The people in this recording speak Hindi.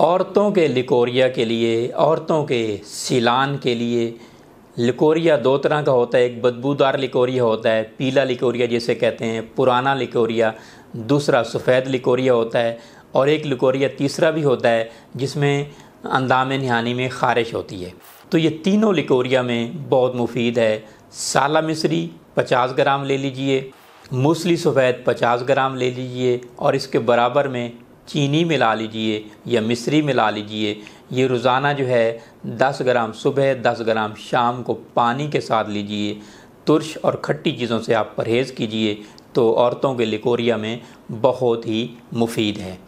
औरतों के लिकोरिया के लिए, औरतों के सिलान के लिए। लिकोरिया दो तरह का होता है, एक बदबूदार लिकोरिया होता है, पीला लिकोरिया जिसे कहते हैं, पुराना लिकोरिया, दूसरा सफ़ेद लिकोरिया होता है, और एक लिकोरिया तीसरा भी होता है, जिसमें अंदाम नहानी में खारिश होती है। तो ये तीनों लिकोरिया में बहुत मुफीद है। साला मिश्री 50 ग्राम ले लीजिए। मूसली सफ़ेद 50 ग्राम ले लीजिए। और इसके बराबर में चीनी मिला लीजिए या मिश्री मिला लीजिए, ये रोज़ाना जो है 10 ग्राम सुबह 10 ग्राम शाम को पानी के साथ लीजिए। तुरश और खट्टी चीज़ों से आप परहेज़ कीजिए तो औरतों के लिकोरिया में बहुत ही मुफीद है।